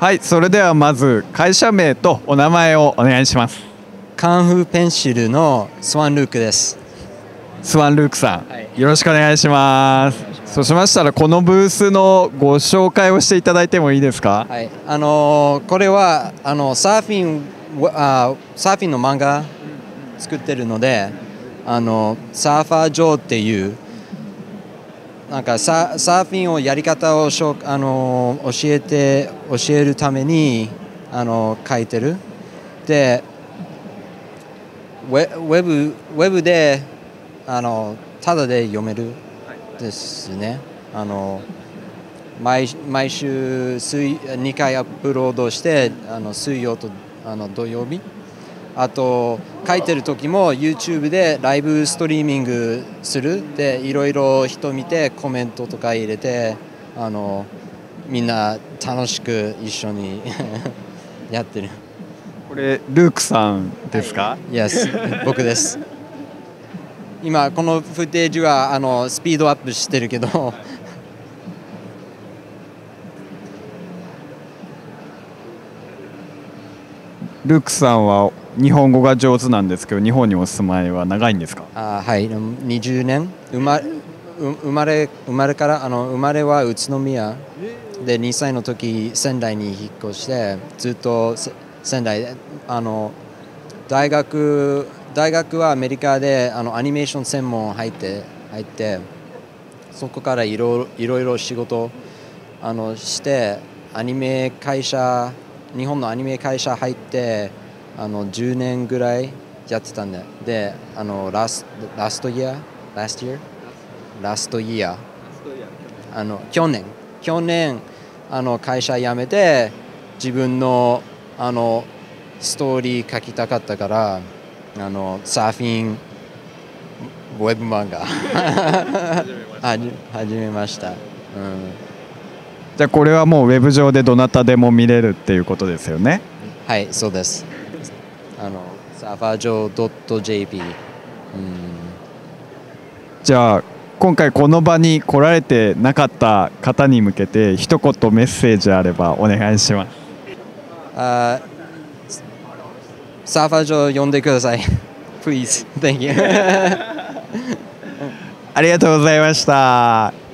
はいそれではまず会社名とお名前をお願いします。カンフーペンシルのスワンルークです。スワンルークさん、はい。よろしくお願いします。そうしましたらこのブースのご紹介をしていただいてもいいですか？はい。あのーこれはあのサーフィンあサーフィンの漫画作ってるのであのサーファージョーっていうなんかササーフィンをやり方をしょあの教えて教えるためにあの書いてる。でウェウェブウェブであのただで読めるですね。あの毎毎週水2回アップロードしてあの水曜とあの土曜日あと書いてる時も YouTube でライブストリーミングする。でいろいろ人見てコメントとか入れてあのみんな楽しく一緒に やってる。これルークさんですか、Yes 僕です。今このフテージはあのスピードアップしてるけど。ルークさんは日本語が上手なんですけど日本にお住まいは長いんですか？あはい。20年。生まう生まれ生まれからあの生まれは宇都宮。で2歳の時仙台に引っ越してずっとせ仙台。であの大学大学はアメリカであのアニメーション専門入って入ってそこからいろいろいろ仕事あのしてアニメ会社日本のアニメ会社入ってあの10年ぐらいやってたんで。であのラスラストイヤーラストイヤーラストイヤーあの去年。去年あの会社辞めて自分のあのストーリー書きたかったからあのサーフィンウェブ漫画 はじ始めました、うん、じゃあこれはもうウェブ上でどなたでも見れるっていうことですよね。はいそうですあのサーファージョー .jp、うん、じゃあ今回この場に来られてなかった方に向けて一言メッセージあればお願いします。あサーファージョー呼んでください。Please. Thank you. ありがとうございました